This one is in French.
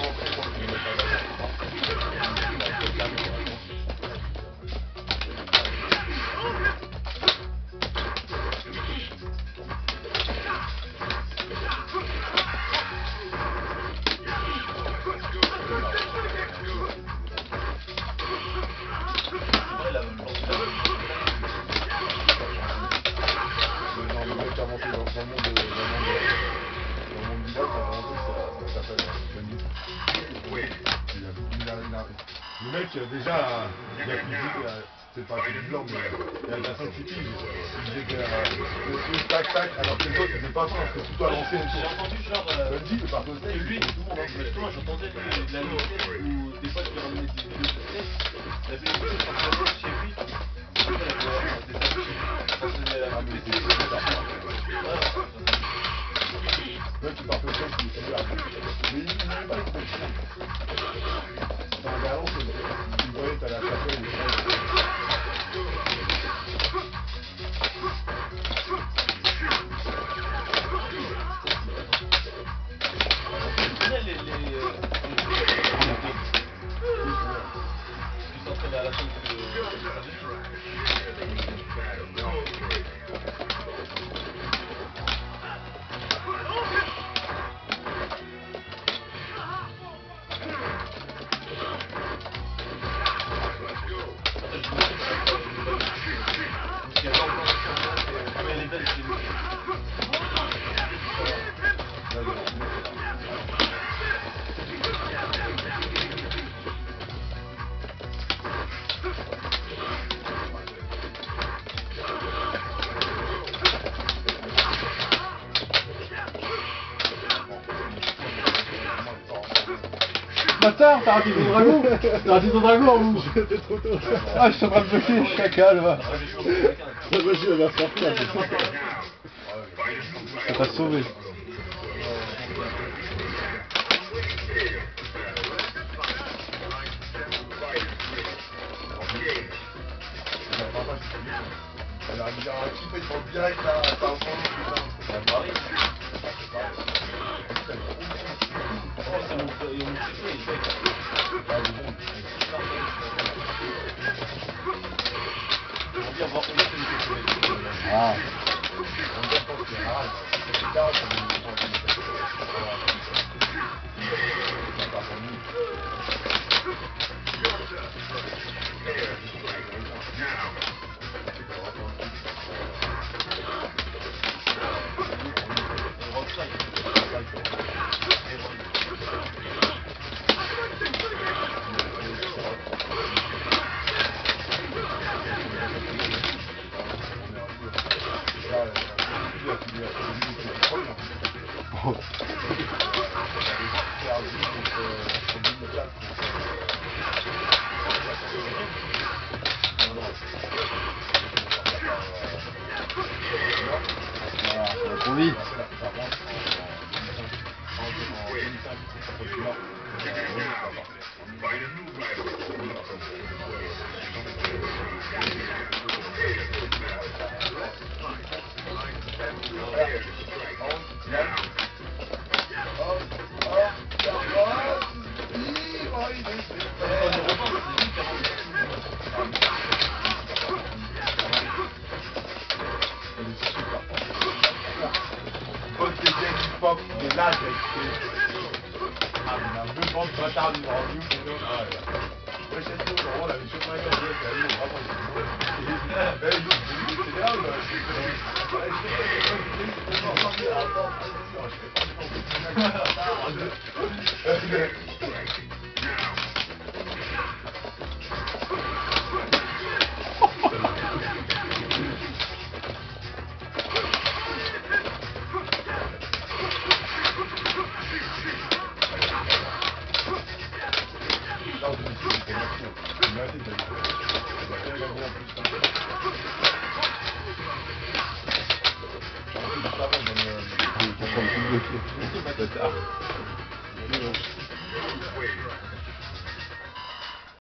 Le Euh, déjà, euh, il a cuisiné, euh, c'est pas que du blanc, mais euh, il y a la cinq cuisine. Il faisait que, euh, le truc, tac, tac, alors que les autres, ils pas ça, c'était plutôt à l'ancienne. J'ai entendu genre. euh, partenaire, que il lui, hein. justement, j'entendais de la où des fois tu ramenais des vidéos de test, la vidéo de chez lui, la la Ah, c'est- c'est ça. Par contre, il pas Bâtard, t'as raté ton dragon T'as raté ton dragon en rouge trop tôt. Ah, je suis en train de bloquer, chacal, va. Vas-y, on va sortir. Ça t'a sauvé. Elle a un à type, direct un fond, 아. Trop vite. On a bandes de retard du rendu, sinon. Ah, ouais. Ouais, on pas c'est. Eh, nous, c'est là, je sais, je sais, je je je pas, je sais pas. Ils sont en